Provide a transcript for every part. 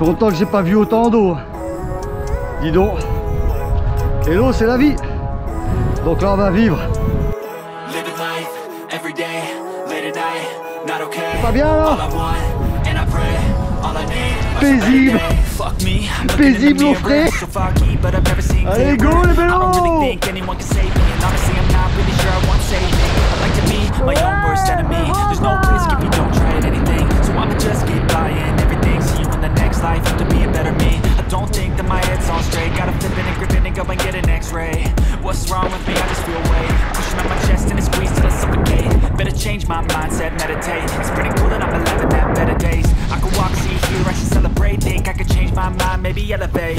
fait longtemps que j'ai pas vu autant d'eau. Dis donc. Et l'eau, c'est la vie. Donc là, on va vivre. Pas bien là Paisible. Paisible au frais. Allez, go, les vélos. Head's on straight. Gotta flip it and grip it and go and get an X-ray. What's wrong with me? I just feel weight pushing on my chest and it squeezed till I suffocate. Better change my mindset, meditate. It's pretty cool that I'm alive and have better days. I could walk, see, hear, I should celebrate. Think I could change my mind, maybe elevate.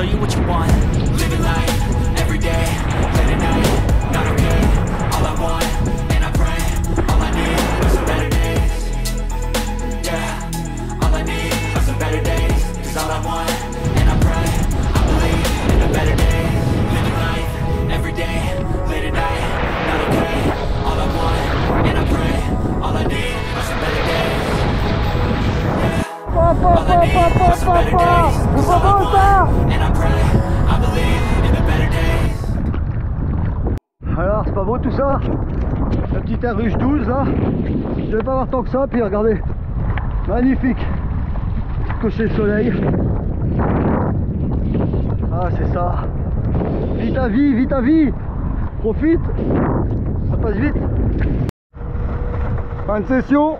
show you what you want. Living life Alors, c'est pas beau tout ça La petite ruche 12 là. Je vais pas avoir tant que ça, puis regardez. Magnifique. Cocher le soleil. Ah, c'est ça. Vite à vie, vite à vie. Profite. Ça passe vite. Fin de session.